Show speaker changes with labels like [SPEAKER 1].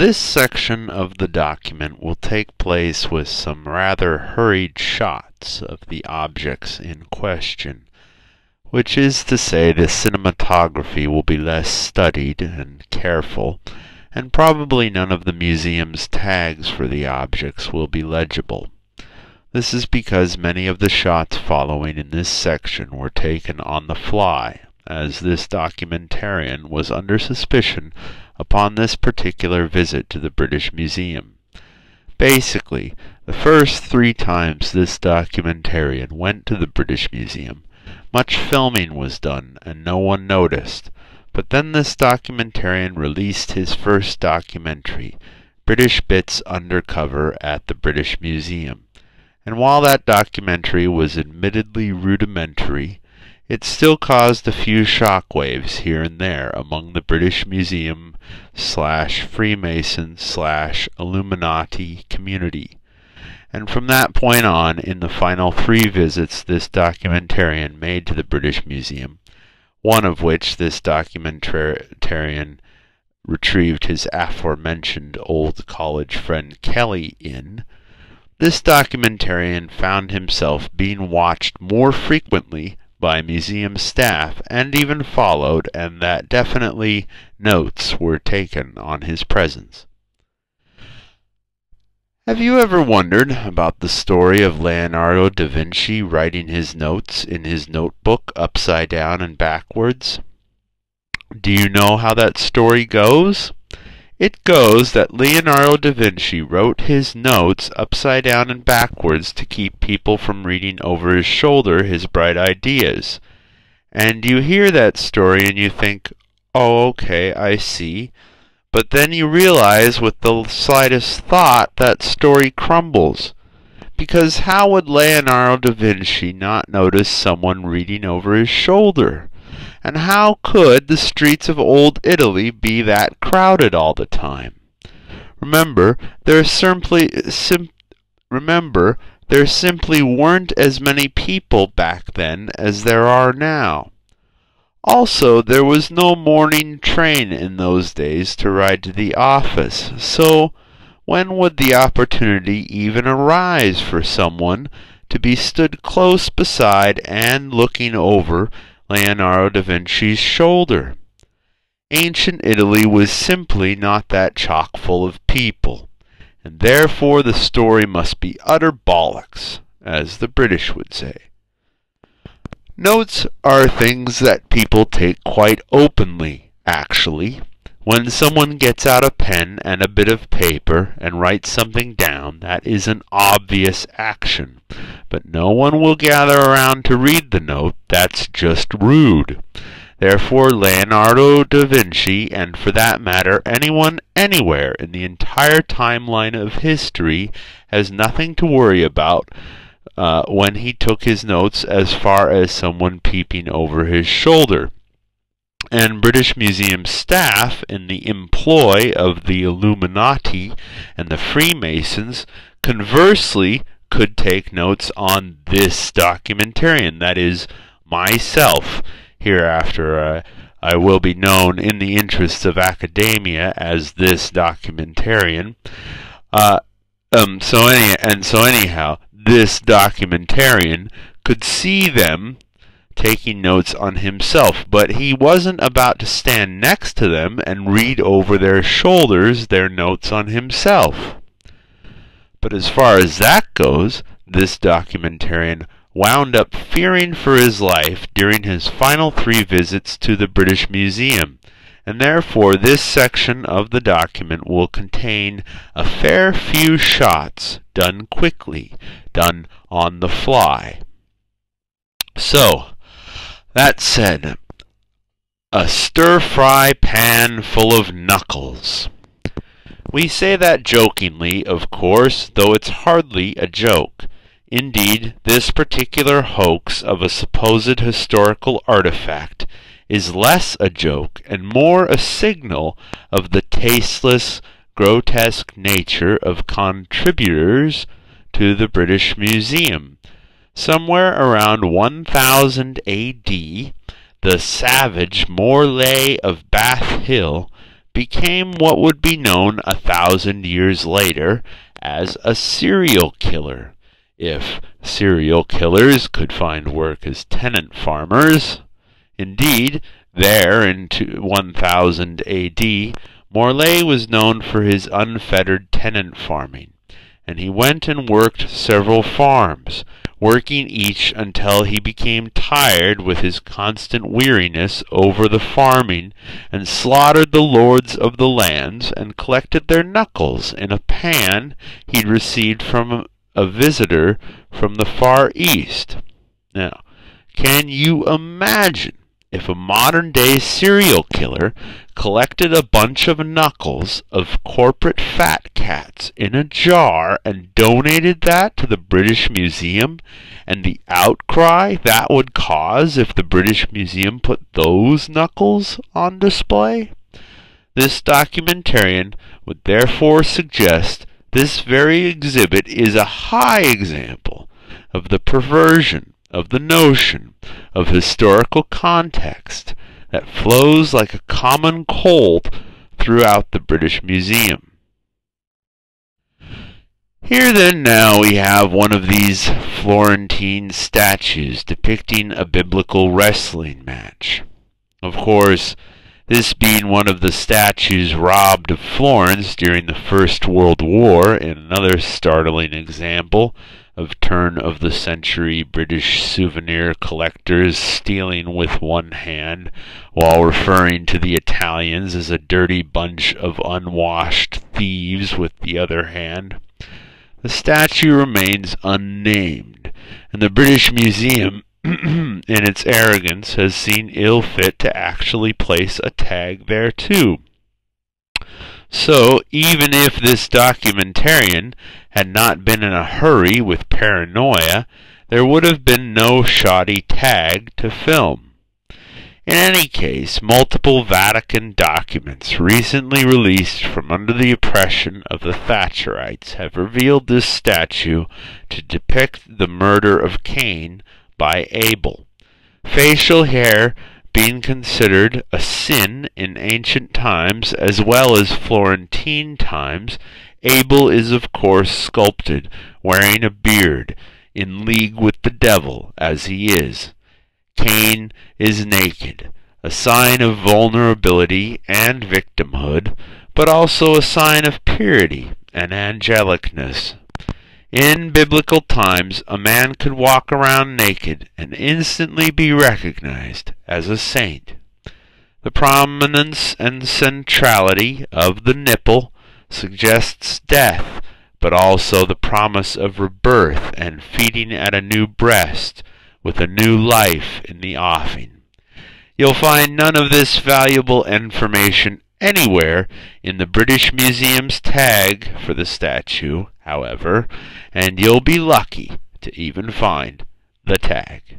[SPEAKER 1] This section of the document will take place with some rather hurried shots of the objects in question, which is to say the cinematography will be less studied and careful, and probably none of the museum's tags for the objects will be legible. This is because many of the shots following in this section were taken on the fly, as this documentarian was under suspicion upon this particular visit to the British Museum. Basically, the first three times this documentarian went to the British Museum, much filming was done and no one noticed. But then this documentarian released his first documentary, British Bits Undercover at the British Museum. And while that documentary was admittedly rudimentary, it still caused a few shock waves here and there among the British Museum slash Freemason slash Illuminati community. And from that point on, in the final three visits this documentarian made to the British Museum, one of which this documentarian retrieved his aforementioned old college friend Kelly in, this documentarian found himself being watched more frequently by museum staff and even followed, and that definitely notes were taken on his presence. Have you ever wondered about the story of Leonardo da Vinci writing his notes in his notebook upside down and backwards? Do you know how that story goes? It goes that Leonardo da Vinci wrote his notes upside down and backwards to keep people from reading over his shoulder his bright ideas. And you hear that story and you think, oh, okay, I see. But then you realize with the slightest thought that story crumbles. Because how would Leonardo da Vinci not notice someone reading over his shoulder? And how could the streets of old Italy be that crowded all the time? Remember, there simply sim, remember there simply weren't as many people back then as there are now. Also, there was no morning train in those days to ride to the office, so when would the opportunity even arise for someone to be stood close beside and looking over Leonardo da Vinci's shoulder. Ancient Italy was simply not that chock full of people, and therefore the story must be utter bollocks, as the British would say. Notes are things that people take quite openly, actually. When someone gets out a pen and a bit of paper and writes something down, that is an obvious action but no one will gather around to read the note. That's just rude. Therefore, Leonardo da Vinci, and for that matter, anyone anywhere in the entire timeline of history, has nothing to worry about uh, when he took his notes as far as someone peeping over his shoulder. And British Museum staff, in the employ of the Illuminati and the Freemasons, conversely could take notes on this documentarian, that is, myself. Hereafter, uh, I will be known in the interests of academia as this documentarian. Uh, um, so any and so anyhow, this documentarian could see them taking notes on himself, but he wasn't about to stand next to them and read over their shoulders their notes on himself. But as far as that goes, this documentarian wound up fearing for his life during his final three visits to the British Museum, and therefore this section of the document will contain a fair few shots done quickly, done on the fly. So, that said, a stir-fry pan full of knuckles. We say that jokingly, of course, though it's hardly a joke. Indeed, this particular hoax of a supposed historical artifact is less a joke and more a signal of the tasteless, grotesque nature of contributors to the British Museum. Somewhere around 1000 A.D., the savage Morley of Bath Hill became what would be known a thousand years later as a serial killer. If serial killers could find work as tenant farmers. Indeed, there in 1000 AD, Morlae was known for his unfettered tenant farming, and he went and worked several farms, working each until he became tired with his constant weariness over the farming, and slaughtered the lords of the lands, and collected their knuckles in a pan he'd received from a visitor from the far east. Now, can you imagine if a modern day serial killer collected a bunch of knuckles of corporate fat cats in a jar and donated that to the British Museum and the outcry that would cause if the British Museum put those knuckles on display? This documentarian would therefore suggest this very exhibit is a high example of the perversion of the notion of historical context that flows like a common cold throughout the British Museum. Here then now we have one of these Florentine statues depicting a biblical wrestling match. Of course, this being one of the statues robbed of Florence during the First World War, and another startling example of turn of the century British souvenir collectors stealing with one hand while referring to the Italians as a dirty bunch of unwashed thieves with the other hand. The statue remains unnamed, and the British Museum in its arrogance, has seen ill fit to actually place a tag there too. So, even if this documentarian had not been in a hurry with paranoia, there would have been no shoddy tag to film. In any case, multiple Vatican documents recently released from under the oppression of the Thatcherites have revealed this statue to depict the murder of Cain by Abel. Facial hair being considered a sin in ancient times as well as Florentine times, Abel is of course sculpted, wearing a beard, in league with the devil as he is. Cain is naked, a sign of vulnerability and victimhood, but also a sign of purity and angelicness. In biblical times, a man could walk around naked and instantly be recognized as a saint. The prominence and centrality of the nipple suggests death, but also the promise of rebirth and feeding at a new breast with a new life in the offing. You'll find none of this valuable information anywhere in the British Museum's tag for the statue, however, and you'll be lucky to even find the tag.